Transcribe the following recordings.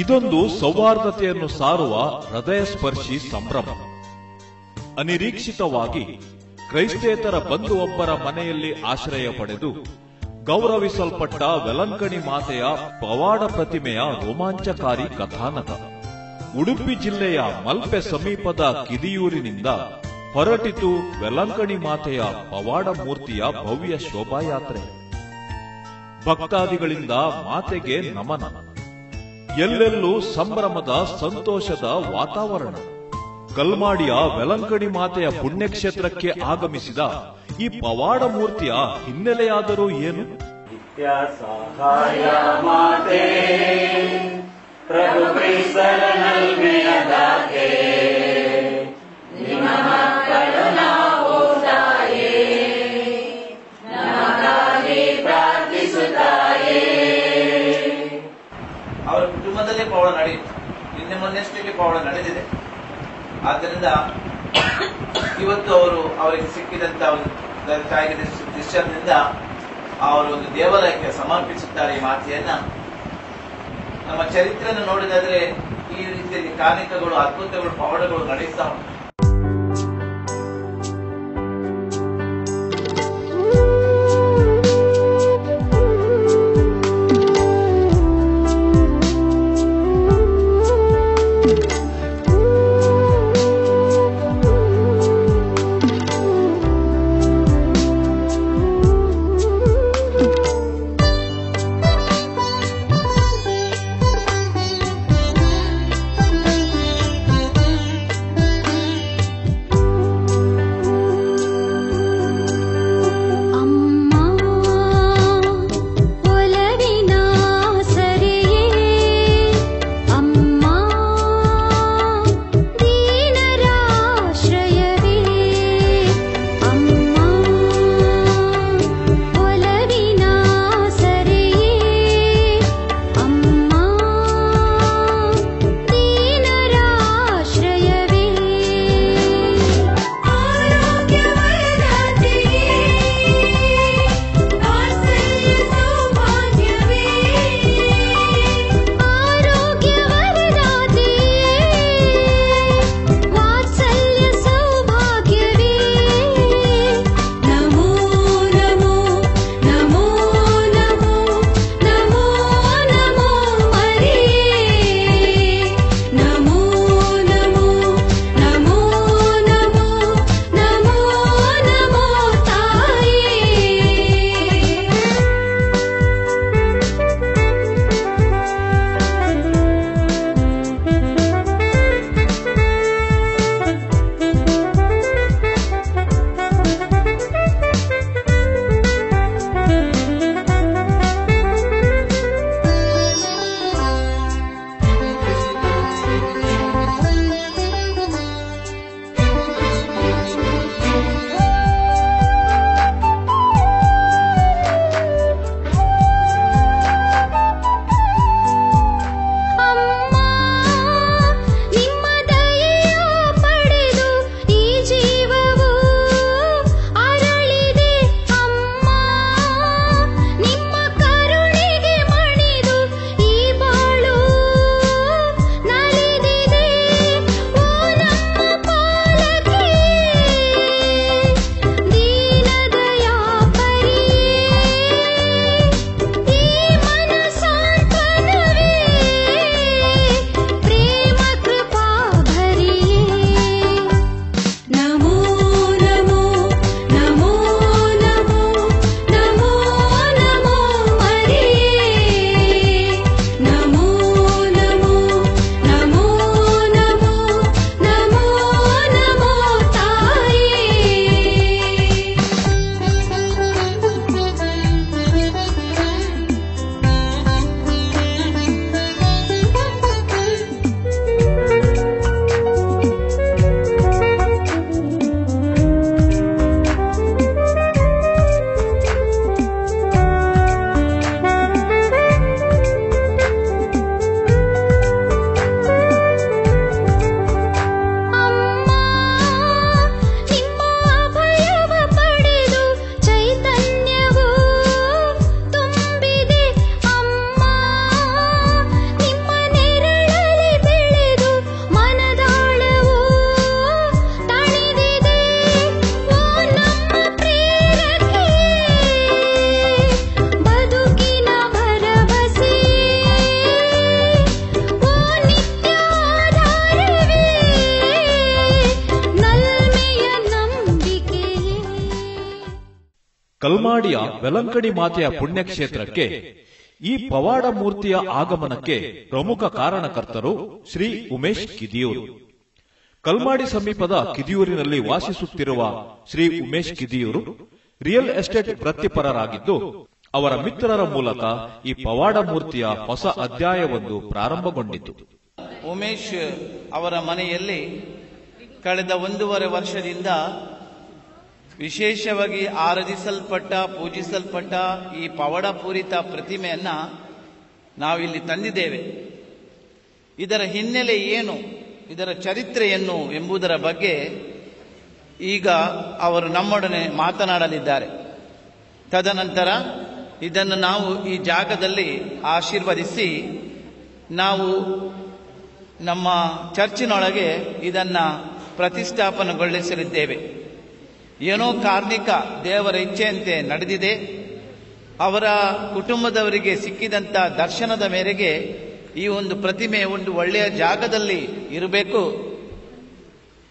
ಇದೊಂದು ಸೌಹಾರ್ದತೆಯನ್ನು ಸಾರುವ ಹೃದಯ ಸ್ಪರ್ಶಿ ಸಂಭ್ರಮ. ಅನಿರೀಕ್ಷಿತವಾಗಿ ಕ್ರೈಸ್ತೇತರ ಬಂಧುವೊಬ್ಬರ ಮನೆಯಲ್ಲಿ ಆಶ್ರಯ ಪಡೆದು ಗೌರವಿಸಲ್ಪಟ್ಟ ವೆಲಂಕಣಿ ಮಾತೆಯ ಪವಾಡ ಪ್ರತಿಮೆಯ ರೋಮಾಂಚಕಾರಿ ಕಥಾನಕ. ಉಡುಪಿ ಜಿಲ್ಲೆಯ ಮಲ್ಪೆ ಸಮೀಪದ ಕಿದಿಯೂರಿನಿಂದ ಹೊರಟಿತು ವೆಲಂಕಣಿ ಮಾತೆಯ ಪವಾಡ ಮೂರ್ತಿಯ ಭವ್ಯ ಶೋಭಾಯಾತ್ರೆ. ಭಕ್ತಾದಿಗಳಿಂದ ಮಾತೆಗೆ ನಮನ. ಎಲ್ಲೆಲ್ಲೂ ಸಂಭ್ರಮದ, ಸಂತೋಷದ ವಾತಾವರಣ. ಕಲ್ಮಾಡಿಯ ವೆಲಂಕಡಿ ಮಾತೆಯ ಪುಣ್ಯಕ್ಷೇತ್ರಕ್ಕೆ ಆಗಮಿಸಿದ ಈ ಪವಾಡ ಮೂರ್ತಿಯ ಹಿನ್ನೆಲೆಯಾದರೂ ಏನು? ಪ್ರಭು ಮೊನ್ನೆಷ್ಟಕ್ಕೆ ಪವಾಡ ನಡೆದಿದೆ. ಆದ್ದರಿಂದ ಇವತ್ತು ಅವರು ಅವರಿಗೆ ಸಿಕ್ಕಿದಂತ ಒಂದು ತಾಯಿಗೆ ದೃಶ್ಯದಿಂದ ಅವರು ಒಂದು ದೇವಾಲಯಕ್ಕೆ ಸಮರ್ಪಿಸುತ್ತಾರೆ ಈ ಮಾತೆಯನ್ನ. ನಮ್ಮ ಚರಿತ್ರೆಯನ್ನು ನೋಡಿದಾದ್ರೆ ಈ ರೀತಿಯಲ್ಲಿ ಕಾಣಿಕಗಳು, ಅದ್ಭುತಗಳು, ಪವಾಡಗಳು ನಡೆಯುತ್ತಾ ಉಂಟು. ಕಲ್ಮಾಡಿಯ ವೆಲಂಕಡಿ ಮಾತೆಯ ಪುಣ್ಯಕ್ಷೇತ್ರಕ್ಕೆ, ಈ ಪವಾಡ ಮೂರ್ತಿಯ ಆಗಮನಕ್ಕೆ ಪ್ರಮುಖ ಕಾರಣಕರ್ತರು ಶ್ರೀ ಉಮೇಶ್ ಕಿದಿಯೂರು. ಕಲ್ಮಾಡಿ ಸಮೀಪದ ಕಿದಿಯೂರಿನಲ್ಲಿ ವಾಸಿಸುತ್ತಿರುವ ಶ್ರೀ ಉಮೇಶ್ ಕಿದಿಯೂರು ರಿಯಲ್ ಎಸ್ಟೇಟ್ ವೃತ್ತಿಪರರಾಗಿದ್ದು, ಅವರ ಮಿತ್ರರ ಮೂಲಕ ಈ ಪವಾಡ ಮೂರ್ತಿಯ ಹೊಸ ಅಧ್ಯಾಯವೊಂದು ಪ್ರಾರಂಭಗೊಂಡಿತು. ಉಮೇಶ್ ಅವರ ಮನೆಯಲ್ಲಿ ಕಳೆದ ಒಂದೂವರೆ ವರ್ಷದಿಂದ ವಿಶೇಷವಾಗಿ ಆರಾಧಿಸಲ್ಪಟ್ಟ, ಪೂಜಿಸಲ್ಪಟ್ಟ ಈ ಪವಾಡಪೂರಿತ ಪ್ರತಿಮೆಯನ್ನ ನಾವಿಲ್ಲಿ ತಂದಿದ್ದೇವೆ. ಇದರ ಹಿನ್ನೆಲೆ ಏನು, ಇದರ ಚರಿತ್ರೆಯನ್ನು ಎಂಬುದರ ಬಗ್ಗೆ ಈಗ ಅವರು ನಮ್ಮೊಡನೆ ಮಾತನಾಡಲಿದ್ದಾರೆ. ತದನಂತರ ಇದನ್ನು ನಾವು ಈ ಜಾಗದಲ್ಲಿ ಆಶೀರ್ವದಿಸಿ ನಾವು ನಮ್ಮ ಚರ್ಚಿನೊಳಗೆ ಇದನ್ನು ಪ್ರತಿಷ್ಠಾಪನೆಗೊಳಿಸಲಿದ್ದೇವೆ. ಏನೋ ಕಾರ್ಮಿಕ ದೇವರ ಇಚ್ಛೆಯಂತೆ ನಡೆದಿದೆ. ಅವರ ಕುಟುಂಬದವರಿಗೆ ಸಿಕ್ಕಿದಂತ ದರ್ಶನದ ಮೇರೆಗೆ ಈ ಒಂದು ಪ್ರತಿಮೆ ಒಂದು ಒಳ್ಳೆಯ ಜಾಗದಲ್ಲಿ ಇರಬೇಕು.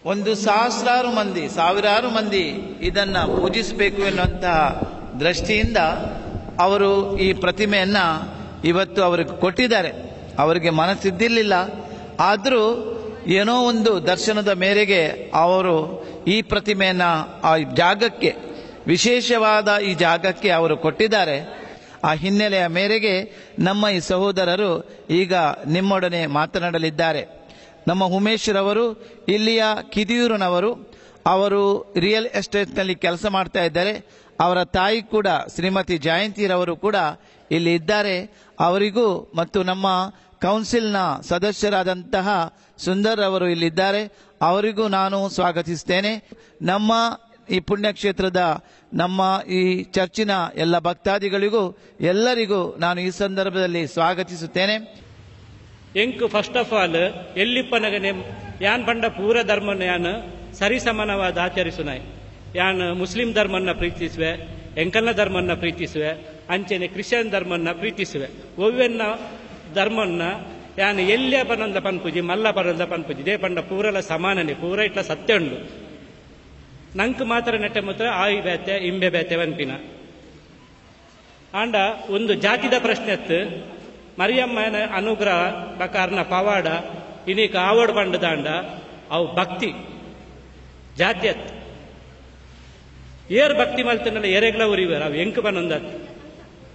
ಒಂದು ಸಹಸ್ರಾರು ಮಂದಿ, ಸಾವಿರಾರು ಮಂದಿ ಇದನ್ನ ಪೂಜಿಸಬೇಕು ಎನ್ನುವಂತಹ ದೃಷ್ಟಿಯಿಂದ ಅವರು ಈ ಪ್ರತಿಮೆಯನ್ನು ಇವತ್ತು ಅವರಿಗೆ ಕೊಟ್ಟಿದ್ದಾರೆ. ಅವರಿಗೆ ಮನಸ್ಸಿದ್ದಿರಲಿಲ್ಲ. ಆದರೂ ಏನೋ ಒಂದು ದರ್ಶನದ ಮೇರೆಗೆ ಅವರು ಈ ಪ್ರತಿಮೆಯನ್ನು ಆ ಜಾಗಕ್ಕೆ, ವಿಶೇಷವಾದ ಈ ಜಾಗಕ್ಕೆ ಅವರು ಕೊಟ್ಟಿದ್ದಾರೆ. ಆ ಹಿನ್ನೆಲೆಯ ಮೇರೆಗೆ ನಮ್ಮ ಈ ಸಹೋದರರು ಈಗ ನಿಮ್ಮೊಡನೆ ಮಾತನಾಡಲಿದ್ದಾರೆ. ನಮ್ಮ ಉಮೇಶ್ ರವರು ಇಲ್ಲಿಯ ಕಿದಿಯೂರಿನವರು, ಅವರು ರಿಯಲ್ ಎಸ್ಟೇಟ್ನಲ್ಲಿ ಕೆಲಸ ಮಾಡ್ತಾ ಇದ್ದಾರೆ. ಅವರ ತಾಯಿ ಕೂಡ ಶ್ರೀಮತಿ ಜಯಂತಿರವರು ಕೂಡ ಇಲ್ಲಿ ಇದ್ದಾರೆ. ಅವರಿಗೂ ಮತ್ತು ನಮ್ಮ ಕೌನ್ಸಿಲ್ನ ಸದಸ್ಯರಾದಂತಹ ಸುಂದರ್ ಅವರು ಇಲ್ಲಿದ್ದಾರೆ. ಅವರಿಗೂ ನಾನು ಸ್ವಾಗತಿಸ್ತೇನೆ. ನಮ್ಮ ಈ ಪುಣ್ಯಕ್ಷೇತ್ರದ, ನಮ್ಮ ಈ ಚರ್ಚಿನ ಎಲ್ಲ ಭಕ್ತಾದಿಗಳಿಗೂ, ಎಲ್ಲರಿಗೂ ನಾನು ಈ ಸಂದರ್ಭದಲ್ಲಿ ಸ್ವಾಗತಿಸುತ್ತೇನೆ. ಎಂಕು ಫಸ್ಟ್ ಆಫ್ ಆಲ್ ಎಲ್ಲಿಪ್ಪನಗನೆ ಯಾನ್ ಪಂಡ ಪೂರ ಧರ್ಮನ ಯಾನ್ ಸರಿಸಮಾನವಾದ ಆಚರಿಸುನಾಯ್ ಯಾನ್ ಮುಸ್ಲಿಂ ಧರ್ಮನ್ನ ಪ್ರೀತಿಸುವೆ ಎಂಕಲ್ನ ಧರ್ಮನ್ನ ಪ್ರೀತಿಸುವೆ, ಅಂಚೆನೆ ಕ್ರಿಶ್ಚಿಯನ್ ಧರ್ಮನ್ನ ಪ್ರೀತಿಸುವೆ. ಒವ್ವೆನ್ನ ಧರ್ಮನ್ನ, ಯಾನ್ ಎಲ್ಲೇ ಪನಂದ ಪನ್ಪುಜಿ ಮಲ್ಲ ಪನಂದ ಪನ್ಪುಜಿ ದೇ ಪಂಡ ಪೂರಲ ಸಮಾನನೆ, ಪೂರ ಇಟ್ಲ ಸತ್ಯ ಉಂಡು. ನಂಕ್ ಮಾತ್ರ ನೆಟ್ಟೆ ಮಾತ್ರ ಆಯಿ ಬೇತೆ, ಇಂಬೆ ಬೇತೆ ವನ್ಪಿನ. ಆಂಡ ಒಂದು ಜಾತಿದ ಪ್ರಶ್ನೆ ಎತ್ತು ಮರಿಯಮ್ಮನ ಅನುಗ್ರಹ ಬಕಾರ್ನ ಪವಾಡ, ಇನೀಕ ಆವಡ್ ಪಂಡದಾಂಡ, ಅವು ಭಕ್ತಿ ಜಾತ್ಯತ್ ಏರ್ ಭಕ್ತಿ ಮಲ್ತನಲ್ಲ, ಎರೆಗ್ಲ ಉರಿವೇರು, ಅವು ಎಂಕ್ ಬನ್ನೊಂದತ್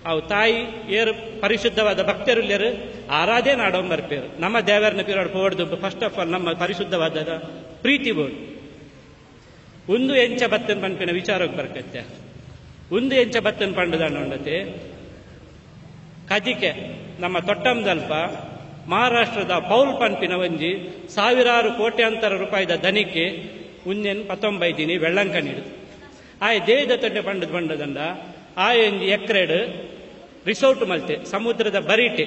ಅವು ತಾಯಿ, ಏರು ಪರಿಶುದ್ಧವಾದ ಭಕ್ತರುಲ್ಯರು, ಆರಾಧೆ ನಾಡೋನ್ ಬರ್ಪೇರು ನಮ್ಮ ದೇವರನ್ನ ಪಿರಾಡ್ ಪೋಡ್ದು ಫಸ್ಟ್ ಆಫ್ ಆಲ್ ನಮ್ಮ ಪರಿಶುದ್ಧವಾದ ಪ್ರೀತಿ ಬೋರ್ಡ್ ಒಂದು ಎಂಚ ಬತ್ತನ್ ಪನ್ಪಿನ ವಿಚಾರಕ್ಕೆ ಬರ್ಕತ್ತೆ. ಒಂದು ಎಂಚ ಬತ್ತನ್ ಪಂಡದಾಂಡ ಉಂಡತೆ ಕದಿಕೆ, ನಮ್ಮ ತೊಟ್ಟಂದಲ್ಪ ಮಹಾರಾಷ್ಟ್ರದ ಪೌಲ್ ಪಂಪಿನ ಒಂಜಿ, ಸಾವಿರಾರು ಕೋಟ್ಯಾಂತರ ರೂಪಾಯಿದ ದನಿಕೆ, ಉನ್ನೆನ್ ಪತ್ತೊಂಬೈದಿನಿ ಬೆಳ್ಳಂಕ ನೀಡಿದ್ರು ಆಯ್ ದೇದ ತೊಟ್ಟೆ ಪಂಡದ ಪಂಡದಂಡ ಆಯ್ ಒಂಜಿ ಎಕ್ರೆಡ್ ರಿಸೋರ್ಟ್ ಮಲ್ತೆ, ಸಮುದ್ರದ ಬರಿಟೆ.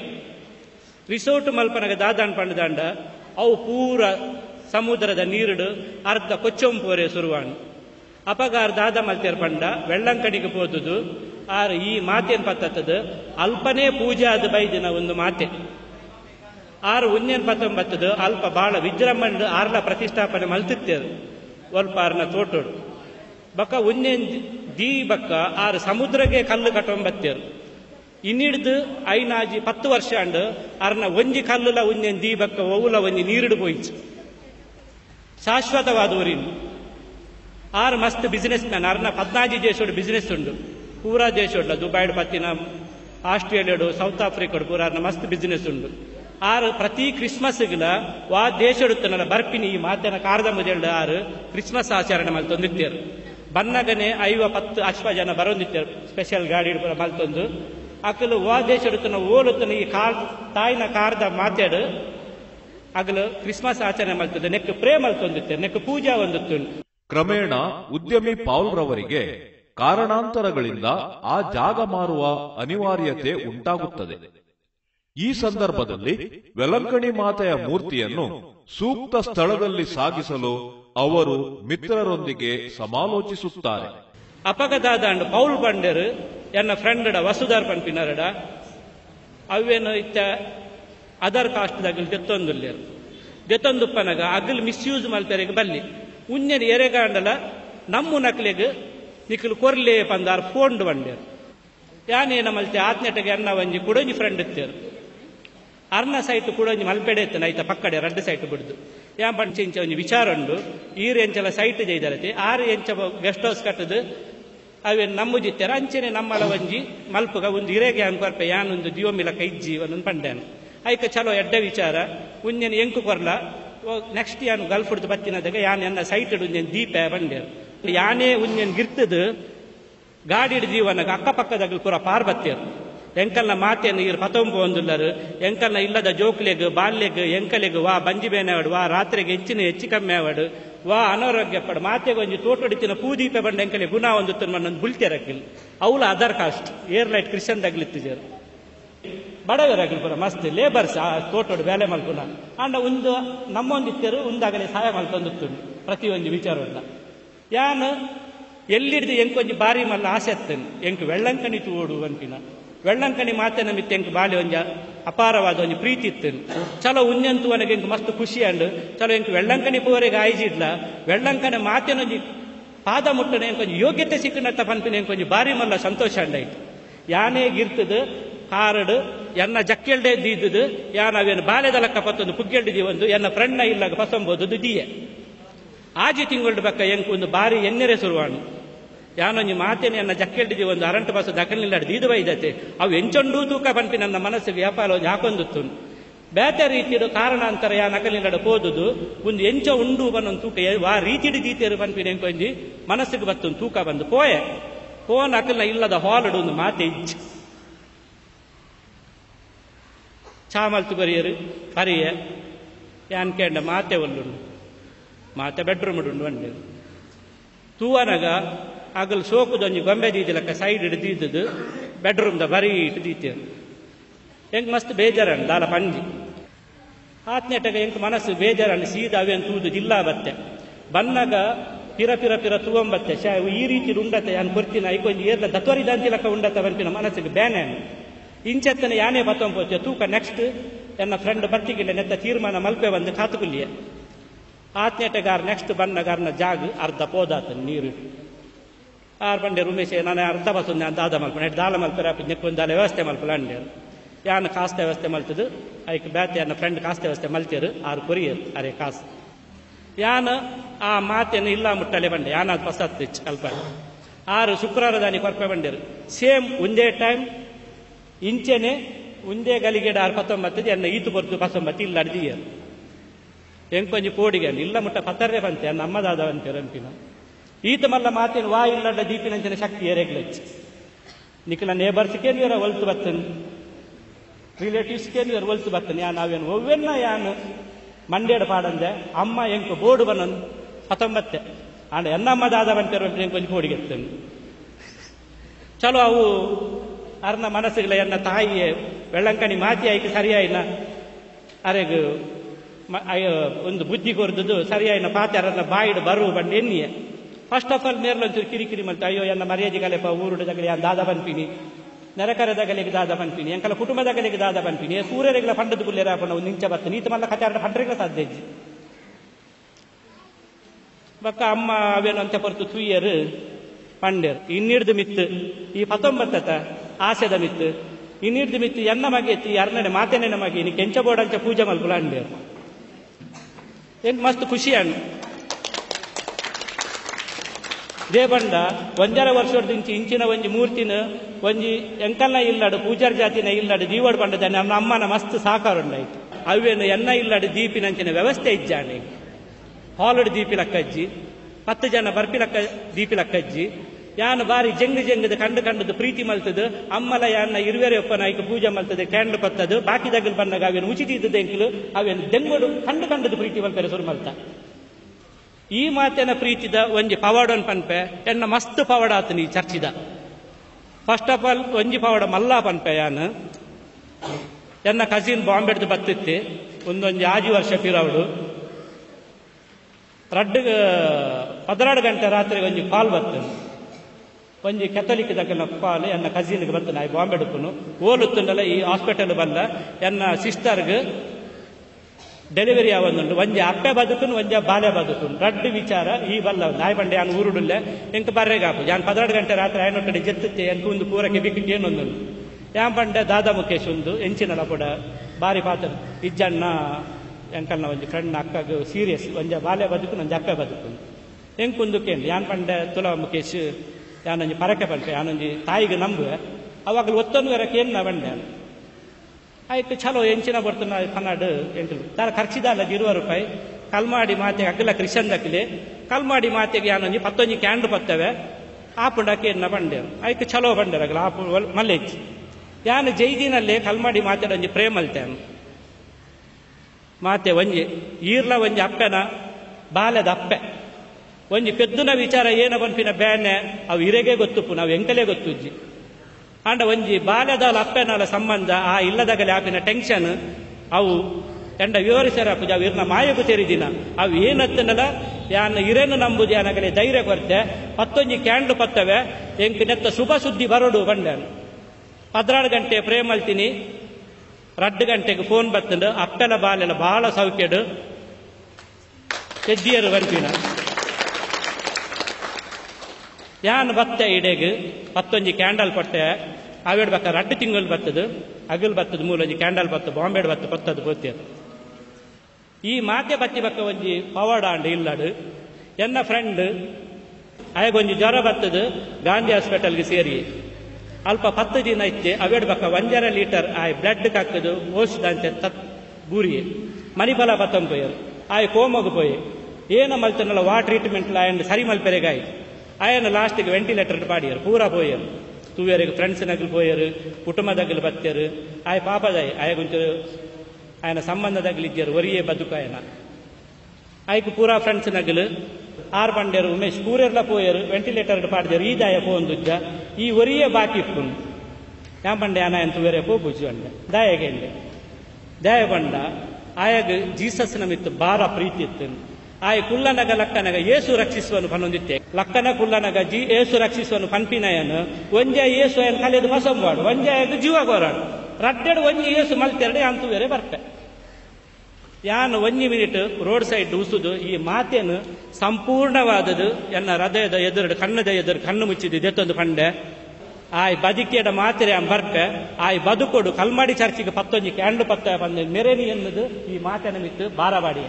ರಿಸೋರ್ಟ್ ಮಲ್ಪನಗ ದಾದಾನ್ ಪಂಡದಾಂಡ, ಅವು ಪೂರ ಸಮುದ್ರದ ನೀರುಡು, ಅರ್ಧ ಕೊಚ್ಚೊಂಪೋರೆ ಸುರುವಾಣು. ಅಪಗಾರ ದಾದ ಮಲ್ತೇರ್ ಪಂಡ ವೆಳ್ಳಂಕಡಿಗೆ ಪೋದುದು ಆರ್ ಈ ಮಾತೇನ್ ಪತ್ತದ ಅಲ್ಪನೇ ಪೂಜೆ ಆದ ಬೈದಿನ ಒಂದು ಮಾತೆ. ಆರು ಉನ್ಯನ್ ಪತ್ತೊಂಬತ್ತದ, ಅಲ್ಪ ಬಾಳ ವಿಜೃಂಭಣೆ ಆರ್ಲ ಪ್ರತಿಷ್ಠಾಪನೆ ಮಲ್ತಿತ್ತೇರು ಒಲ್ಪ ಆರ್ನ ತೋಟೋಡು. ಬಕ್ಕ ಉನ್ಯನ್ ದೀ ಬಕ್ಕ ಆರು ಸಮುದ್ರಗೆ ಕಲ್ಲು ಕಟ್ಟೊಂಬತ್ತೇರು. ಪತ್ತು ವರ್ಷ ಅಂಡು ಅರ್ನ ಒಂಜಿ ಕಲ್ಲುಲ ದೀ ಬಕ್ಕ ಒವುಲ ಒಂಜಿ ನೀರಿಡು ಪೋಯಿச்சு ಶಾಶ್ವತವಾದ ಊರಿನ ಆರ್ ಮಸ್ತ್ ಬಿಸಿನೆಸ್ ಮ್ಯಾನ್ ಅರ್ನ ಪದ್ನಾಜಿ ದೇಶೋಡು ಬಿಸಿನೆಸ್ ಉಂಡು. ಪೂರಾ ದೇಶೋಡ್ಲ ದುಬೈಡ್ ಪತ್ತಿನ, ಆಸ್ಟ್ರೇಲಿಯಾಡು, ಸೌತ್ ಆಫ್ರಿಕಾಡು ಪೂರ ಅರ್ನ ಮಸ್ತ್ ಬಿಸಿನೆಸ್ ಉಂಡು. ಆರ್ ಪ್ರತಿ ಕ್ರಿಸ್ಮಸ್ ಕ್ರಿಸ್ಮಸ್ಗಳ ವಾ ದೇಶಡುತ್ತನಲ್ಲ ಬರ್ಪಿನಿ ಈ ಮಾತನ ಕಾರದ ಮುಜೆಲ್ಡ ಆರು ಕ್ರಿಸ್ಮಸ್ ಆಚರಣೆ ಮಲ್ತೊಂದಿತ್ತೇರು. ಬನ್ನಗನೆ ಐವ ಪತ್ತು ಅಶ್ವ ಜನ ಬರೋಂದಿತ್ತೇರು. ಸ್ಪೆಷಲ್ ಗಾಡಿ ಮಲ್ತೊಂದು. ಅಕಲು ವಾ ದೇಶಡುತ್ತನ ಓಲುತ್ತನ ಈ ಕಾರ್ ತಾಯಿನ ಕಾರದ ಮಾತಾಡು ಅಗಲು ಕ್ರಿಸ್ಮಸ್ ಆಚರಣೆ ಮಾಡ್ತದೆ ನೆಕ್ಕ ಪ್ರೇಮ ಮಲ್ತೊಂದಿತ್ತೇರು ನೆಕ್ಕ ಪೂಜಾ ಒಂದಿತ್ತು. ಕ್ರಮೇಣ ಉದ್ಯಮಿ ಪೌಲ್ ರವರಿಗೆ ಕಾರಣಾಂತರಗಳಿಂದ ಆ ಜಾಗ ಮಾರುವ ಅನಿವಾರ್ಯತೆ ಉಂಟಾಗುತ್ತದೆ. ಈ ಸಂದರ್ಭದಲ್ಲಿ ವೆಲಂಕಣಿ ಮಾತೆಯ ಮೂರ್ತಿಯನ್ನು ಸೂಕ್ತ ಸ್ಥಳದಲ್ಲಿ ಸಾಗಿಸಲು ಅವರು ಮಿತ್ರರೊಂದಿಗೆ ಸಮಾಲೋಚಿಸುತ್ತಾರೆ. ಅಪಗದಾದಂಡು ಪೌಲ್ ಪಂಡೆರ್ ಎನ್ನ ಫ್ರೆಂಡ್ ವಸುಧಾರ್ ಪನ್ಪಿನರಡ ಅವೇನು ಇತ್ತ ಅದರ್ ಕಾಸ್ಟ್ದಾಗ ದೆತ್ತೊಂದುಲ್ಲೇರು ದೆತ್ತೊಂದುಪ್ಪನಗ ಅಗಲ್ ಮಿಸ್ಯೂಸ್ ಮಾಡ್ತಾರೆ ಬಲ್ಲಿ. ಉಂಜನ್ ಎರೆಗಾಂಡಲ ನಮ್ಮ ನಕ್ಲೆಗ್ ನಿಖಲು ಕೊರ್ಲೆ ಪಂದಾರ್ ಫೋಂಡ್ ಬಂಡೇರು. ಯಾನೇನ ಮಲ್ತೆ ಆತ್ನೆಟಗೆ ಅನ್ನ ಒಂಜಿ ಕುಡೊಂಜಿ ಫ್ರೆಂಡ್ ಇತ್ತೇರು. ಅರ್ನ ಸೈಟ್ ಕುಡೊಂಜಿ ಮಲ್ಪೆಡೆ ಇತ್ತು ನೈತ ಪಕ್ಕಡೆ ರಡ್ಡು ಸೈಟ್ ಬಿಡ್ದು. ಯಾನ್ ಪಂಚ ಇಂಚ ಒಂಜಿ ವಿಚಾರ ಉಂಡು. ಈರು ಎಂಚಲ ಸೈಟ್ ಜೈದರತೆ. ಆರು ಎಂಚ ಗೆಸ್ಟ್ ಹೌಸ್ ಕಟ್ಟದು. ಅವೇನು ನಮ್ಮುಜಿತ್ತಾರೆ ಅಂಚನೆ ನಮ್ಮಲ ಒಂಜಿ ಮಲ್ಪುಗ ಒಂದು ಹಿರೇಗೆ ಅನ್ಕೊರ್ಪೆ ಯಾನೊಂದು ದಿಯೋ ಮಿಲಕ ಇಜ್ಜಿ ಒಂದೊಂದು ಪಂಡ್ಯಾನು. ಐಕ ಚಲೋ ಎಡ್ಡ ವಿಚಾರ. ಉಂಜನ್ ಎಂಕು ಕೊರ್ಲ. ನೆಕ್ಸ್ಟ್ ಯಾನು ಬತ್ತಿನ ಬತ್ತಿನದಾಗ ಯಾನ್ ಎನ್ನ ಸೈಟ್ ಉಂಜನ್ ದೀಪ ಬಂಡೇರು ಯಾನೇ ಉಂಜನ್ ಗಿರ್ತದು, ಗಾಡಿ ಜೀವನಗ ಅಕ್ಕಪಕ್ಕದಾಗ ಪೂರ ಪಾರ್ ಬತ್ತೇರು ಎಂಕಲ್ನ ಮಾತೆಯನ್ನು ಇರು ಪತಂಬು ಒಂದುಲ್ಲರು ಎಂಕಲ್ನ ಇಲ್ಲದ ಜೋಕ್ಲೆಗ್ ಬಾಲ್ಯಗ್ ಎಂಕಲೆಗ್ ವಾ ಬಂಜಿಬೇನವಾಡು ವಾ, ರಾತ್ರಿಗೆ ಹೆಚ್ಚಿನ ಹೆಚ್ಚು ಕಮ್ಮಿ ಆವಾಡು ವಾ, ಅನಾರೋಗ್ಯ ಪಡು. ಮಾತೆಗೆ ಒಂದು ತೋಟೊಡಿತಿನ ಪೂದೀಪ ಬಂಡ ಎಂಕಲೆ ಗುಣ ಒಂದು ತನ್ನ ಬುಳ್ತಿರಕ್ಕಿಲ್ಲ ಅವಳು ಅದರ್ ಕಾಸ್ಟ್ ಏರ್ಲೈಟ್ ಕ್ರಿಶನ್ ದಗ್ಲಿತ್ತಿದ್ದಾರೆ ಬಡವರಾಗಲಿ ಪುರ, ಮಸ್ತ್. ಲೇಬರ್ಸ್ ಆ, ತೋಟೋಡು ಬೇಲೆ ಮಲ್ಪುನ ಅಂಡ ಒಂದು ನಮ್ಮೊಂದಿತ್ತರು ಒಂದಾಗಲೇ ಸಹಾಯ ಮಲ್ತೊಂದುತ್ತುಂಡು ಪ್ರತಿಯೊಂದು ವಿಚಾರವಲ್ಲ ಯಾನು, ಎಲ್ಲಿಡ್ದು ಎಂಕೊಂಜಿ ಬಾರಿ ಮಲ್ಲ ಆಸೆ ಅತ್ತನು. ಎಂಕು ವೆಳ್ಳಂಕಣಿ ತೋಡು ಅಂತಿನ. ವೆಳ್ಳಂಕಣಿ ಮಾತೆ ನಮಿತ್ತೆ ಎಂಕ್ ಬಾಲಿ ಒಂಜ ಅಪಾರವಾದ ಒಂಜಿ ಪ್ರೀತಿ ಇತ್ತು. ಚಲೋ ಉಂಜಂತು ಅನಗೆ ಎಂಕ್ ಮಸ್ತ್ ಖುಷಿ ಅಂಡ್ ಚಲೋ ಎಂಕ್ ವೆಳ್ಳಂಕಣಿ ಪೋರೆಗೆ ಆಯ್ಜಿಡ್ಲ ವೆಳ್ಳಂಕಣಿ ಮಾತೆನೊಂಜಿ ಪಾದ ಮುಟ್ಟನೆ ಎಂಕೊಂಜಿ ಯೋಗ್ಯತೆ ಸಿಕ್ಕನತ್ತ ಪನ್ಪಿನ ಎಂಕೊಂಜಿ ಬಾರಿ ಮಲ್ಲ ಸಂತೋಷ ಅಂಡಾಯ್ತು ಯಾನೇ ಗಿರ್ತದ, ಹಾರಡು, ಎನ್ನ ಜಕ್ಕೆಲ್ಡೆ ದೀದುದು ಯಾ ನಾವೇನು ಬಾಲ್ಯದ ಲಕ್ಕ ಪತ್ತೊಂದು ಪುಗ್ಗೆಲ್ಡು ಒಂದು ಎನ್ನ ಫ್ರೆಂಡ್ನ ಇಲ್ಲಾಗ ಪಸಂಬೋದು ದಿಯೆ ಆಜಿ ತಿಂಗಳು ಬಕ್ಕ ಎಂಕು ಒಂದು ಬಾರಿ ಎನ್ನೆರೆ ಶುರುವಾಣ ಯಾನೊಂಜಿ ಮಾತೇನೆ ಅನ್ನ ಜಕ್ಕೆಲ್ಡಿದಿ ಒಂದು ಅರಂಟು ಬಸ್ ದಕಲಿಲ್ಲ ದೀದು ಬೈದತೆ. ಅವು ಎಂಚೊಂಡೂ ತೂಕ ಬಂಪಿ ನನ್ನ ಮನಸ್ಸು ವ್ಯಾಪಾರ ಒಂದು ಹಾಕೊಂದುತ್ತು. ಬೇತೆ ರೀತಿಯ ಕಾರಣಾಂತರ ಯಾ ನಕಲಿನಡ ಹೋದುದು, ಒಂದು ಎಂಚ ಉಂಡು ಬನ್ನೊಂದು ತೂಕ ವಾ ರೀತಿಡಿ ದೀತಿಯರು ಪನ್ಪಿನ ಎಂಕೊಂಜಿ ಮನಸ್ಸಿಗೆ ಬತ್ತೊಂದು ತೂಕ ಬಂದು ಪೋಯೆ. ಫೋನ್ ಅಕಲ್ನ ಇಲ್ಲದ ಹಾಲಡು ಒಂದು ಮಾತೆ ಇಜ್ಜಿ. ಚಾಮಲ್ತು ಬರಿಯರು ಪರಿಯ ಯಾನ್ ಕೇಂಡ ಮಾತೆ ಒಲ್ಲುಂಡು. ಮಾತೆ ಬೆಡ್ರೂಮ್ ಉಂಡು ಬಂಡೆ ತೂವನಗ ಆಗಲ್ ಸೋಕುದೊಂಜಿ ಗೊಂಬೆ ದೀದಿಲಕ್ಕ ಸೈಡ್ ಹಿಡಿದಿದ್ದದು ಬೆಡ್ರೂಮ್ದ ಬರೀ ಇಟ್ಟು ಎಂಕ್ ಮಸ್ತ್ ಬೇಜಾರಣ್ಣ ದಾಲ ಪಂಜಿ. ಆತ್ನೆಟಗ ಎಂಕ್ ಮನಸ್ಸು ಬೇಜಾರಣ್ಣ ಸೀದಾ ಅವೇನು ತೂದು ಜಿಲ್ಲಾ ಬತ್ತೆ. ಬನ್ನಗ ಪಿರ ಪಿರ ಪಿರ ತೂವಂಬತ್ತೆ. ಶಾ, ಈ ರೀತಿ ಉಂಡತೆ ಯಾನ್ ಕೊರ್ತಿನ ಐಕೊಂಜಿ ಏರ್ಲ ದತ್ವರಿ ದಂತಿಲಕ್ಕ ಉಂಡತ ಬಂಪಿನ ಮನಸ್ಸಿಗೆ ಬೇನೆ ಇಂಚೆತ್ತನೆ ಯಾನೇ ಪತ್ತೊಂಬತ್ತು ತೂಕ ನೆಕ್ಸ್ಟ್ ಎನ್ನ ಫ್ರೆಂಡ್ ಬರ್ತಿಗಿಲ್ಲ ನೆತ್ತ ತೀರ್ಮಾನ ಮಲ್ಪೆ ಬಂದು ಕಾತುಕುಲ್ಲಿಯ ಆತ್ನೇಟಗಾರ್ ನೆಕ್ಸ್ಟ್ ಬನ್ನಗಾರ್ನ ಜಾಗ ಅರ್ಧ ಪೋದಾತ ನೀರು. ಆರ್ ಪಂಡೆ ರುಮೇಶ್ ನಾನು ಅರ್ಧ ಬಸ್ ಒಂದು ದಾದ ಮಲ್ಪನೆ ದಾಲ ಮಲ್ಪರ ಒಂದಾಲ ದಾಲ ವ್ಯವಸ್ಥೆ ಮಲ್ಪಲ ಅಂಡೇರು ಯಾನ ಕಾಸ್ತ ವ್ಯವಸ್ಥೆ ಮಲ್ತದು? ಐಕ್ ಬ್ಯಾತ್ ಯಾನ ಫ್ರೆಂಡ್ ಕಾಸ್ತ ವ್ಯವಸ್ಥೆ ಮಲ್ತಿರು, ಆರು ಕೊರಿಯರು ಅರೆ, ಕಾಸು. ಯಾನ ಆ ಮಾತೇನು ಇಲ್ಲ ಮುಟ್ಟಲೆ ಬಂಡೆ. ಯಾನ ಅದು ಪಸತ್ ಅಲ್ಪ ಆರು ಶುಕ್ರವಾರ ದಾನಿ ಕೊರ್ಪೆ ಬಂಡೆರು. ಸೇಮ್ ಒಂದೇ ಟೈಮ್ ಇಂಚೆನೆ ಒಂದೇ ಗಲಿಗೆಡ ಆರು ಪತ್ತೊಂಬತ್ತು ಎನ್ನ ಈತು ಬರ್ತು ಪತ್ತೊಂಬತ್ತು ಇಲ್ಲ ಅಡ್ದಿಯರು ಎಂಕೊಂಜಿ ಕೋಡಿಗೆ ಇಲ್ಲ ಮುಟ್ಟ ಪತ್ತರೇ ಬಂತೆ, ಅನ್ನ ಅಮ್ಮದಾದ ಅಂತೆ ರಂಪಿನ ಈತ ಮಲ್ಲ ಮಾತಿನ ವಾ ಇಲ್ಲದ ದೀಪಿನಂಚಿನ ಶಕ್ತಿ ಎರೆಗ್ಲಚ್ಚಿ ನಿಖಿಲ ನೇಬರ್ಸ್ಗೆ ನೀರ ಒಲ್ತು ಬತ್ತನ್. ರಿಲೇಟಿವ್ಸ್ಗೆ ನೀರು ಒಲ್ತು ಬತ್ತನ್. ಯಾ ನಾವೇನು ಒವ್ವೆನ್ನ ಯಾನು? ಮಂಡ್ಯಡ ಪಾಡಂದೆ, ಅಮ್ಮ ಎಂಕು ಬೋರ್ಡು ಬನ್ನನ್. ಹತ್ತೊಂಬತ್ತೆ. ಆಂಡ ಎನ್ನಮ್ಮ ದಾದ ರಂಪಿನ ಕೊಂಚ ಪೋಡಿಗೆ ಎತ್ತನ್ ಚಲೋ ಅವು. ಅರ್ನ ಮನಸ್ಸುಗಳ ಎನ್ನ ತಾಯಿಯೇ, ಬೆಳ್ಳಂಕಣಿ ಮಾತಿ ಆಯ್ಕೆ ಸರಿಯಾಯಿನ. ಅರೆಗು ಒಂದು ಬುದ್ಧಿ ಕೊರ್ದದು ಸರಿಯಾಯಿನ ಪಾತ್ಯಾರನ್ನ ಬಾಯಿಡು ಬರುವ ಬಂಡೆ ಎನ್ನಿಯ ಫಸ್ಟ್ ಆಫ್ ಆಲ್ ಮೇರ್ಲೊಂಚೂರು ಕಿರಿಕಿರಿ ಮಲ್ತು ಅಯ್ಯೋ ಎನ್ನ ಮರ್ಯಾದೆ ಗಲೆಪ ಊರುಡು ದಗಲಿ ಯಾನ್ ದಾದ ಬನ್ಪಿನಿ ನೆರಕರ ದಗಲಿಗೆ ದಾದ ಬನ್ಪಿನಿ ಎಂಕಲ ಕುಟುಂಬ ದಗಲಿಗೆ ದಾದ ಬನ್ಪಿನಿ ಸೂರ್ಯರೆಗಳ ಪಂಡದ ಗುಲ್ಲೆರ ಒಂದು ನಿಂಚ ಬತ್ತ ನೀತ ಮಲ್ಲ ಕಚಾರ ಪಂಡ್ರೆಗಳ ಸಾಧ್ಯ ಬಕ್ಕ ಅಮ್ಮ ಅವೇನು ಅಂತ ಪರ್ತು ತುಯ್ಯರು, ಪಂಡ್ಯರ್. ಇನ್ನಿಡ್ದು ಮಿತ್ತು, ಈ ಪತ್ತೊಂಬತ್ತತ ಆಸೆದ ಮಿತ್ತು. ಇನ್ನಿಡ್ದು ಮಿತ್ತು, ಎನ್ನ ಮಗೆ ಎತ್ತಿ ಎರಡನೇ ಮಾತೇನೆ ಮಗೆ ನೀ ಕೆಂಚ ಬೋಡಂಚ ಪೂಜೆ ಮಲ್ಪುಲ ಅಂಡ್ಯರ್. ಏನ್ ಮಸ್ತ್ ಖುಷಿ ಅಣ್ಣ. ದೇಬಂಡ ಒಂಜರ ವರ್ಷದ ಇಂಚಿ ಇಂಚಿನ ಒಂಜಿ ಮೂರ್ತಿನ ಒಂಜಿ ಎಂಕಲ್ನ ಇಲ್ಲಾಡು, ಪೂಜಾರ್ ಜಾತಿನ ಇಲ್ಲಾಡು, ದೀವಡ್ ಬಂಡದ ನಮ್ಮ ಅಮ್ಮನ ಮಸ್ತ್ ಸಾಕಾರ ಉಂಡಾಯ್ತು ಅವೇನು ಎನ್ನ ಇಲ್ಲಡು, ದೀಪಿನಂಚಿನ ವ್ಯವಸ್ಥೆ ಇಜ್ಜಾನೆ ಹಾಲಡ್ ದೀಪಿ ಲಕ್ಕಜ್ಜಿ ಹತ್ತು ಜನ ಬರ್ಪಿ ಲಕ್ಕ ದೀಪಿ ಲಕ್ಕಜ್ಜಿ ಯಾನು ಬಾರಿ ಜಂಗ್ ಜಂಗದ, ಕಂಡು ಕಂಡದು ಪ್ರೀತಿ ಮಲ್ತದು, ಅಮ್ಮಲ ಯಾನ್ನ ಇರುವೆರೆ ಒಪ್ಪನ ಪೂಜೆ ಮಲ್ತದೆ, ಕ್ಯಾಂಡ್ ಪತ್ತದು ಬಾಕಿ ದಗಲ್ ಬಂದಾಗ ಅವೇನು ಉಚಿತ ಇದ್ದದ್ದು ಎಂಕಲು ಅವೇನು ದೆಂಗಡು, ಕಂಡು ಕಂಡದು ಪ್ರೀತಿ ಮಲ್ತಾರೆ ಸುರು ಮಲ್ತ. ಈ ಮಾತೆನ ಪ್ರೀತಿದ ಒಂಜಿ ಪವಾಡನ್ ಪನ್ಪೆ, ಎನ್ನ ಮಸ್ತ್ ಪವಾಡ ಆತನಿ ಚರ್ಚಿದ. ಫಸ್ಟ್ ಆಫ್ ಆಲ್ ಒಂಜಿ ಪವಾಡ ಮಲ್ಲ ಪನ್ಪೆ ಯಾನ್. ಎನ್ನ ಕಸಿನ್ ಬಾಂಬೆಡ್ದು ಬತ್ತಿತ್ತಿ, ಒಂದೊಂಜಿ ಆಜಿ ವರ್ಷ ಪಿರವಡು ರಡ್ಡು ಪದನಾಡು ಗಂಟೆ ರಾತ್ರಿ ಒಂಜಿ ಪಾಲ್ ಬತ್ತನು ಒಂಜಿ ಕೆಥಲಿಕ್ ದಕ್ಕನ ಕಾಲ್ ಎನ್ನ ಕಸಿನ್ಗೆ ಬತ್ತನ ಐ ಬಾಂಬೆ ಡುಪ್ಪುನು ಓಲುತ್ತುಂಡಲ ಈ ಹಾಸ್ಪಿಟಲ್ ಬಂದ. ಎನ್ನ ಸಿಸ್ಟರ್ಗ್ ಡೆಲಿವರಿ ಆವೊಂದುಂಡು ಒಂಜಿ ಅಪ್ಪೆ ಬದುಕುನು, ಒಂಜ ಬಾಲೆ ಬದುಕುನು. ರಡ್ಡ್ ವಿಚಾರ, ಈ ಬಲ್ಲ ನಾಯಿ ಬಂಡೆ ಯಾನ್ ಊರುಡುಲ್ಲೆ ಎಂಕ್ ಬರ್ರೆಗಾಪು ಯಾನ್ ಪದನಾಡು ಗಂಟೆ ರಾತ್ರಿ ಆಯ್ನೊಟ್ಟಡೆ ಜೆತ್ತುತ್ತೆ ಎಂಕ್ ಒಂದು ಪೂರಕ್ಕೆ ಬಿಕ್ಕಿಟ್ಟು ಏನೊಂದುಂಡು ಯಾನ್ ಬಂಡೆ ದಾದಾ ಮುಖೇಶ್ ಒಂದು ಎಂಚಿನಲ ಕೂಡ ಬಾರಿ ಪಾತ್ರ. ಇಜ್ಜಣ್ಣ, ಎಂಕಲ್ನ ಒಂಜಿ ಫ್ರೆಂಡ್ ಅಕ್ಕಗ ಸೀರಿಯಸ್ ಒಂಜ ಬಾಲೆ ಬದುಕು ಒಂಜಿ ಅಪ್ಪೆ ಬದುಕು ಎಂಕುಂದು ಕೇಂದ್ರ ಯಾನ್ ಪಂಡೆ ತುಲಾ ಮುಖೇಶ್ ಯಾನೊಂಜಿ ಪರಕೆ ಪಂಪೆ ಯಾನೊಂಜಿ ತಾಯಿಗೆ ನಂಬುವೆ, ಅವಾಗಲೂ ಒತ್ತೊಂದು ವರಕ್ಕೆ ಏನ ಬಂಡೆ ಆಯ್ತು, ಚಲೋ, ಎಂಚಿನ ಬರ್ತಾನ ಪನ್ನಾಡು ಎಂಟು ತಾರ ಖರ್ಚಿದಲ್ಲ ಇರುವ ರೂಪಾಯಿ. ಕಲ್ಮಾಡಿ ಮಾತೆ ಅಗ್ಲ ಕ್ರಿಶನ್ ದಕ್ಲಿ. ಕಲ್ಮಾಡಿ ಮಾತೆಗೆ ಯಾನೊಂಜಿ ಪತ್ತೊಂಜಿ ಬರ್ತವೆ ಪತ್ತವೆ ಆಪುಂಡಕ್ಕೆ ಎನ್ನ ಬಂಡೆ? ಆಯ್ತು, ಚಲೋ ಬಂಡೆ ಅಗ್ಲ ಆಪು ಮಲ್ಲೆಚ್ಚಿ ಯಾನು ಜೈದಿನಲ್ಲೇ ಕಲ್ಮಾಡಿ ಮಾತಾಡೊಂಜಿ ಪ್ರೇಮಲ್ತೇನು ಮಾತೆ ಒಂಜಿ ಈರ್ಲ ಒಂಜಿ ಅಪ್ಪೆನ ಬಾಲ್ಯದ ಅಪ್ಪೆ. ಒಂಜಿ ಪೆದ್ದುನ ವಿಚಾರ ಏನ ಪನ್ಪಿನ ಬ್ಯಾನೆ? ಅವು ಇರೆಗೆ ಗೊತ್ತುಪ್ಪು ನಾವು ಎಂಕಲೇ ಗೊತ್ತುಜ್ಜಿ. ಆಂಡ ಒಂಜಿ ಬಾಲ್ಯದ ಅಪ್ಪೆನಲ ಸಂಬಂಧ ಆ ಇಲ್ಲದಗಲೆ ಆಪಿನ ಟೆನ್ಷನ್ ಅವು ಎಂಡ ವಿವರಿಸರ ಪೂಜಾ ಇರ್ನ ಮಾಯಕು ತೆರಿದಿನ. ಅವು ಏನತ್ತನಲ್ಲ ಯಾನ್ ಇರೇನು ನಂಬುದು? ಯಾನಗಲೆ ಧೈರ್ಯ ಕೊರತೆ. ಪತ್ತೊಂಜಿ ಕ್ಯಾಂಡು ಪತ್ತವೆ. ಎಂಕ್ ನೆತ್ತ ಶುಭ ಸುದ್ದಿ ಬರಡು ಬಂಡನು ಹದಿನಾರು ಗಂಟೆ ಪ್ರೇಮಲ್ತೀನಿ. ರಡ್ಡು ಗಂಟೆಗೆ ಫೋನ್ ಬತ್ತಂಡು. ಅಪ್ಪೆಲ ಬಾಲೆಲ ಬಹಳ ಸೌಖ್ಯಡು. ಎದ್ದಿಯರು ಬರ್ತೀನ ಯಾನ್ ಬತ್ತೆ ಇಡೆಗ್ ಪತ್ತೊಂಜಿ ಕ್ಯಾಂಡಲ್ ಪಟ್ಟೆ ಅವೇಡ್ ಬಕ್ಕ ರಡ್ಡು ತಿಂಗಳು ಬತ್ತದು ಅಗಲ್ ಬರ್ತದ ಮೂಲಜಿ, ಕ್ಯಾಂಡಲ್ ಬತ್ತ, ಬಾಂಬೆಡ್ ಬತ್ತ ಬತ್ತದ ಗೊತ್ತೇ ಈ ಮಾತೆ ಬತ್ತಿ ಬಕ್ಕ ಒಂಜಿ ಪವಾಡ ಅಂಡ್ ಇಲ್ಲಡು, ಎನ್ನ ಫ್ರೆಂಡ್ ಅಯಗೊಂಜಿ ಜ್ವರ ಬತ್ತದು, ಗಾಂಧಿ ಹಾಸ್ಪಿಟಲ್ಗೆ ಸೇರಿ. ಅಲ್ಪ ಪತ್ತು ದಿನ ಇತ್ತೆ ಅವೇಡ್ ಬಕ್ಕ ಒಂಜರ ಲೀಟರ್ ಆಯ್ ಬ್ಲಡ್ ಕಕ್ಕದು ದಂತೆ ತತ್ ಬೂರಿ ಮಣಿಫಲ ಬತ್ತಂ ಪೋಯರು, ಆಯ್ ಕೋಮಗು ಪೋಯಿ. ಏನ ಮಲ್ತನಲ್ಲ ವಾ ಟ್ರೀಟ್ಮೆಂಟ್ ಆಯನ್ ಸರಿ ಮಲ್ಪೆರೆಗಾಯ್ ಆಯನ ಲಾಸ್ಟ್ಗೆ ವೆಂಟಿಲೇಟರ್ ಪಾಡಿಯರು, ಪೂರ ಪೋಯರು. തുവേരക്ക് ഫ്രണ്ട്സിനകൽ പോയರು ಕುಟುಂಬದಗಲು ಬತ್ತರು ಆಯ ಪಾಪದಾಯ, ಆಯ ಗೊಂಚೂರು ಆಯನ ಸಂಬಂಧದಗಲಿದ್ದರು ಒರಿಯೇ ಬದುಕಾಯನ ಪೂರ ಫ್ರೆಂಡ್ಸ್ ನಗಲು, ಆರ್ ಪಂಡ್ಯರು, ಉಮೇಶ್ ಪೂರೆಲ್ಲ ಪೋಯರು ವೆಂಟಿಲೇಟರ್ ಪಾಡ್ದರು ಈ ದಾಯ ಪೋಂದುಜ್ಜ ಈ ಒರಿಯೇ ಬಾಕಿ ಇಪ್ಪುಂಡು ಯಾ ಪಂಡೆ ಆನ ಎಂತ ಬೇರೆ ಪೋ ಬುಜ್ಜು ಅಂಡೆ ದಾಯಗೆ ದಾಯ ಪಂಡ, ಆಯಾಗ ಜೀಸಸ್ನ ಮಿತ್ತು ಬಾರ ಪ್ರೀತಿ ಇತ್ತು ಆಯ ಕುಲ್ಲನಗ ಲಕ್ಕನಗ ಏಸು ರಕ್ಷಿಸುವನು ಪನ್ನೊಂದಿತ್ತೆ ಲಕ್ಕನ ಕುಲ್ಲನಗ ಜಿ ಏಸು ರಕ್ಷಿಸುವನು ಪನ್ಪಿನಯನು. ಒಂಜ ಏಸು ಏನು ಕಲಿಯದು ಮಸಂಬಾಡು. ಒಂಜ ಜೀವ ಗೋರಾಡು. ರಡ್ಡೆಡು ಒಂಜಿ ಏಸು ಮಲ್ತೆರಡೆ ಅಂತ ಬೇರೆ ಬರ್ತೆ. ಯಾನ್ ಒಂಜಿ ಮಿನಿಟ್ ರೋಡ್ ಸೈಡ್ ಉಸುದು, ಈ ಮಾತೇನು ಸಂಪೂರ್ಣವಾದದು ಎನ್ನ ಹೃದಯದ ಎದುರು ಕಣ್ಣದ ಎದುರು ಕಣ್ಣು ಮುಚ್ಚಿದ್ದು ದೆತ್ತೊಂದು ಪಂಡೆ. ಆಯ್ ಬದುಕೇಡ ಮಾತ್ರೆ ಬರ್ಪೆ ಆಯ್ ಬದುಕೊಡು ಕಲ್ಮಾಡಿ ಚರ್ಚಿಗೆ ಪತ್ತೊಂಜಿ ಕ್ಯಾಂಡು ಪತ್ತ ಬಂದ ಮೆರೆನಿ ಎನ್ನುದು ಈ ಮಾತನ ಮಿತ್ತು ಬಾರವಾಡಿ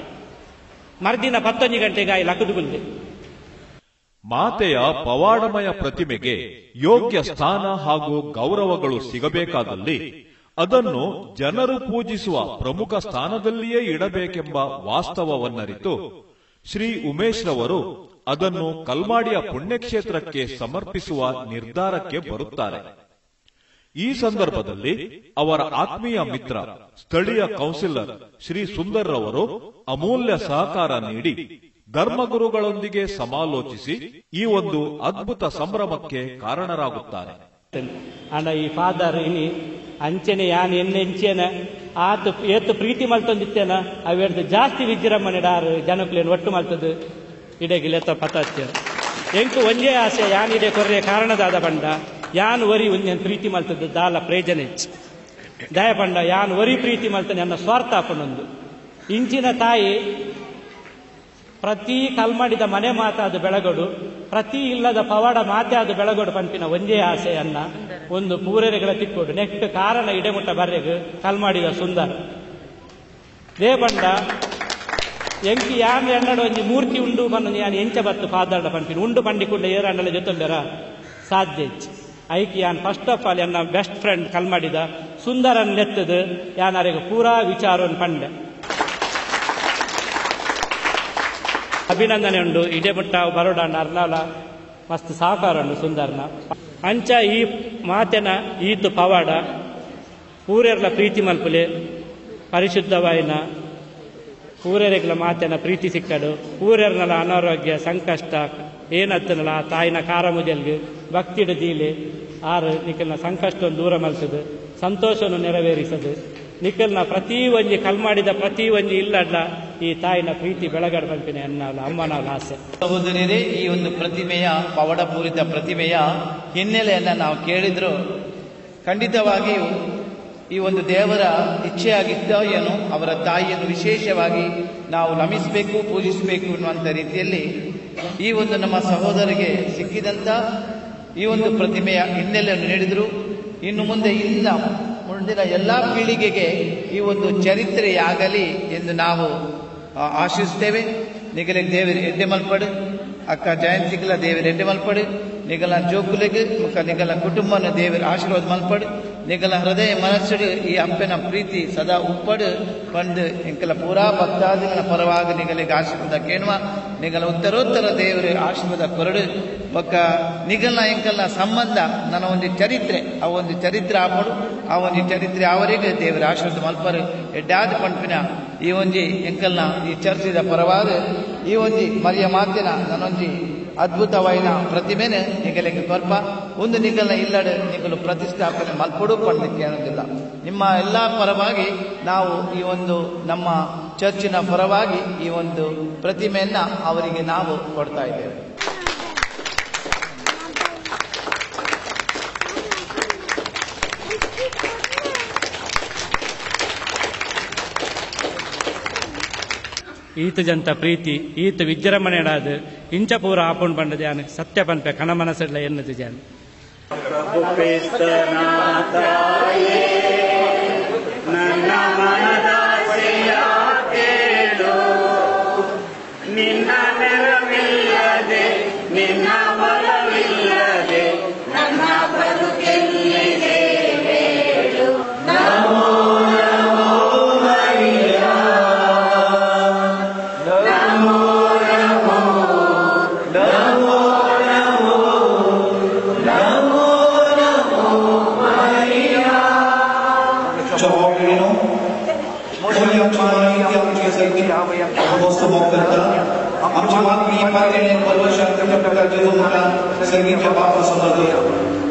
ಮರ್ದಿನ ಪತ್ತೊಂಜಿ ಗಂಟೆಗೆ ಆಯ್ ಲಕ್ಕದುಗುಂದೆ ಮಾತೆಯ ಪವಾಡಮಯ ಪ್ರತಿಮೆಗೆ ಯೋಗ್ಯ ಸ್ಥಾನ ಹಾಗೂ ಗೌರವಗಳು ಸಿಗಬೇಕಾದಲ್ಲಿ ಅದನ್ನು ಜನರು ಪೂಜಿಸುವ ಪ್ರಮುಖ ಸ್ಥಾನದಲ್ಲಿಯೇ ಇಡಬೇಕೆಂಬ ವಾಸ್ತವವನ್ನರಿತು ಶ್ರೀ ಉಮೇಶ್ ರವರು ಅದನ್ನು ಕಲ್ಮಾಡಿಯ ಪುಣ್ಯಕ್ಷೇತ್ರಕ್ಕೆ ಸಮರ್ಪಿಸುವ ನಿರ್ಧಾರಕ್ಕೆ ಬರುತ್ತಾರೆ. ಈ ಸಂದರ್ಭದಲ್ಲಿ ಅವರ ಆತ್ಮೀಯ ಮಿತ್ರ, ಸ್ಥಳೀಯ ಕೌನ್ಸಿಲರ್ ಶ್ರೀ ಸುಂದರ್ ರವರು ಅಮೂಲ್ಯ ಸಹಕಾರ ನೀಡಿ ಧರ್ಮಗುರುಗಳೊಂದಿಗೆ ಸಮಾಲೋಚಿಸಿ ಈ ಒಂದು ಅದ್ಭುತ ಸಂಭ್ರಮಕ್ಕೆ ಕಾರಣರಾಗುತ್ತಾರೆ. ಅಣ್ಣ, ಈ ಫಾದರ್ ಇನಿ ಅಂಚೆನೆ, ಯಾನ್ ಎಣ್ಣೆಂಚೆನ ಆತ ಏತು ಪ್ರೀತಿ ಮಲ್ತೊಂದಿತ್ತೇನ ಅವೇಡ್ದು ಜಾಸ್ತಿ ವಿಜೃಂಭಣೆ ಆರು ಜನಕ್ಲೇನು ಒಟ್ಟು ಮಲ್ತದು ಇಡೆಗಿಲೆತ್ತ ಪತಾತ್ಯ ಎಂಕು ಒಂದೇ ಆಸೆ ಯಾನ್ ಇಡೆ ಕೊರ್ರೆ ಕಾರಣದಾದ ಬಂಡ. ಯಾನ್ ವರಿ ಒಂದು ಪ್ರೀತಿ ಮಲ್ತದ್ದು ದಾಲ ಪ್ರೇಜನೆಚ್ ದಯ ಬಂಡ ಯಾನ್ ವರಿ ಪ್ರೀತಿ ಮಲ್ತನೆ ನನ್ನ ಸ್ವಾರ್ಥ ಹಾಕೊಂಡೊಂದು. ಇಂಚಿನ ತಾಯಿ ಪ್ರತಿ ಕಲ್ಮಾಡಿದ ಮನೆ ಮಾತಾದ ಬೆಳಗೊಡು, ಪ್ರತಿ ಇಲ್ಲದ ಪವಾಡ ಮಾತಾದ ಬೆಳಗೊಡು ಪಂಪಿನ ಒಂದೇ ಆಸೆಯನ್ನ ಒಂದು ಪೂರೆರೆಗಳ ತಿಕ್ಕೋಡು. ನೆಕ್ಸ್ಟ್ ಕಾರಣ ಇಡೆಮುಟ್ಟ ಬರ್ರೆಗು ಕಲ್ಮಾಡಿದ ಸುಂದರ. ದೇ ಬಂಡ ಎಂಕಿ ಯಾನ್ ಎನ್ನಡ ಒಂಜಿ ಮೂರ್ತಿ ಉಂಡು ಬನ್ನ ಯಾನ್ ಎಂಚ ಬತ್ತು ಪಾದಾಡ ಪಂಪಿನ ಉಂಡು ಪಂಡಿಕೊಂಡ ಏರಂಡಲ ಜೊತೆ ಸಾಧ್ಯ ಐಕಿ ಯಾನ್ ಫಸ್ಟ್ ಆಫ್ ಆಲ್ ಎನ್ನ ಬೆಸ್ಟ್ ಫ್ರೆಂಡ್ ಕಲ್ಮಾಡಿದ ಸುಂದರನ್ ನೆತ್ತದ. ಯಾನ್ ಅರೆಗೆ ಪೂರಾ ವಿಚಾರವನ್ನು ಪಂಡೆ. ಅಭಿನಂದನೆ ಉಂಡು. ಇದೇ ಪುಟ್ಟ ಬರೋಡಾಂಡ ಅರ್ನಾಲ ಮಸ್ತ್ ಸಹಕಾರ ಉಂಡು ಸುಂದರ್ನ. ಅಂಚ ಈ ಮಾತೆನ ಈತು ಪವಾಡ. ಪೂರೆರ್ಲ ಪ್ರೀತಿ ಮಲ್ಪುಲೆ. ಪರಿಶುದ್ಧವಾಯಿನ ಪೂರೆರೆಗ್ಲ ಮಾತೆನ ಪ್ರೀತಿ ಸಿಕ್ಕಡು. ಪೂರೆರ್ನಲ ಅನಾರೋಗ್ಯ, ಸಂಕಷ್ಟ ಏನತ್ತನಲ್ಲ ತಾಯಿನ ಕಾರ ಭಕ್ತಿಡು ದೀಲೆ ಆರು ನಿಖಲ್ನ ಸಂಕಷ್ಟವನ್ನು ದೂರ ಮಲ್ಸದು ಸಂತೋಷವನ್ನು ನೆರವೇರಿಸದು. ನಿಖಲ್ನ ಪ್ರತಿ ಒಂಜಿ ಕಲ್ಮಾಡಿದ ಪ್ರತಿ ಒಂಜಿ ಇಲ್ಲಡ್ಲ ಈ ತಾಯಿನ ಪ್ರೀತಿ ಬೆಳಗಡ ಪಂಪಿನ ಎನ್ನಲ ಅಮ್ಮನ ಆಸೆ. ಸಹೋದರಿಯರೇ ಈ ಒಂದು ಪ್ರತಿಮೆಯ, ಪವಡಪೂರಿತ ಪ್ರತಿಮೆಯ ಹಿನ್ನೆಲೆಯನ್ನು ನಾವು ಕೇಳಿದ್ರು. ಖಂಡಿತವಾಗಿಯೂ ಈ ಒಂದು ದೇವರ ಇಚ್ಛೆಯಾಗಿದ್ದ ಏನು ಅವರ ತಾಯಿಯನ್ನು ವಿಶೇಷವಾಗಿ ನಾವು ನಮಿಸಬೇಕು, ಪೂಜಿಸಬೇಕು ಅನ್ನುವಂಥ ರೀತಿಯಲ್ಲಿ ಈ ಒಂದು ನಮ್ಮ ಸಹೋದರಿಗೆ ಸಿಕ್ಕಿದಂಥ ಈ ಒಂದು ಪ್ರತಿಮೆಯ ಹಿನ್ನೆಲೆಯನ್ನು ನೀಡಿದರು. ಇನ್ನು ಮುಂದೆ ಇಲ್ಲ ಮುಂದಿನ ಎಲ್ಲ ಪೀಳಿಗೆಗೆ ಈ ಒಂದು ಚರಿತ್ರೆಯಾಗಲಿ ಎಂದು ನಾವು ಆಶಿಸುತ್ತೇವೆ. ನಿಗಲಿಗೆ ದೇವರು ಎಡ್ಡೆ ಮಲ್ಪಡು ಅಕ್ಕ ಜಯಂತಿಗಳ ದೇವರು ಎಡ್ಡೆ ಮಲ್ಪಡು ನಿಗಲ ಜೋಕುಲೆಗೆ, ಮುಖ ನಿಗಲ ಕುಟುಂಬನ ದೇವರು ಆಶೀರ್ವಾದ ಮಲ್ಪಡು, ನಿಗಲ ಹೃದಯ ಮನಸ್ಸುಡು ಈ ಅಪ್ಪನ ಪ್ರೀತಿ ಸದಾ ಉಪ್ಪಡು ಬಂದು ಎಂಕಲ ಪೂರಾ ಭಕ್ತಾದಿಗಳ ಪರವಾಗಿ ನಿಗಲಿಗೆ ಆಶೀರ್ವಾದ ಕೇಣುವ ನಿಗಲ ಉತ್ತರೋತ್ತರ ದೇವರ ಆಶೀರ್ವಾದ ಕೊರಡು. ಬೊಕ್ಕ ನಿಗಲ್ನ ಎಂಕಲ್ನ ಸಂಬಂಧ, ನನ್ನ ಒಂದು ಚರಿತ್ರೆ, ಆ ಒಂದು ಚರಿತ್ರೆ ಆಪಡು ಆ ಒಂದು ಚರಿತ್ರೆ ಅವರಿಗೆ ದೇವರ ಆಶೀರ್ವಾದ ಮಲ್ಪರು ಎಡ್ಡಾದ ಪಂಪಿನ ಈ ಒಂಜಿ ಎಂಕಲ್ನ ಈ ಚರ್ಚಿದ ಪರವಾದ ಈ ಒಂಜಿ ಮರಿಯ ಮಾತಿನ ನನ್ನೊಂಜಿ ಅದ್ಭುತವಾಯಿನ ಪ್ರತಿಮೆನೆ ನಿಗಲಿಗೆ ಕೊರ್ಪ. ಒಂದು ನಿಗಲ್ನ ಇಲ್ಲಡೆ ನಿಗಲು ಪ್ರತಿಷ್ಠಾಪನೆ ಮಲ್ಪಡು ಪಡ್ಲಿಕ್ಕೆ ಅನ್ನೋದಿಲ್ಲ. ನಿಮ್ಮ ಎಲ್ಲ ಪರವಾಗಿ ನಾವು ಈ ಒಂದು ನಮ್ಮ ಚರ್ಚಿನ ಪರವಾಗಿ ಈ ಒಂದು ಪ್ರತಿಮೆಯನ್ನ ಅವರಿಗೆ ನಾವು ಕೊಡ್ತಾ ಇದ್ದೇವೆ. ಈತ ಜಂತ ಪ್ರೀತಿ, ಈತ ವಿಜೃಂಭಣೆಡಾದು ಇಂಚ ಪೂರ ಆಪುಂಡ್ ಪಂಡದೆ ಆನೆ ಸತ್ಯ ಪನ್ಪೆ ಕಣ ಮನಸ್ಸಡ್ಲ ಎನ್ನದು ಜಾನ್. ನಿನ್ನ ನೆರವಿಲ್ಲದೆ ನಿನ್ನ करके दोस्तों मौत करता अब जवाब ये पाते हैं। परवश अंतर में प्रकार जो होता संगीत जब वापस समझ गया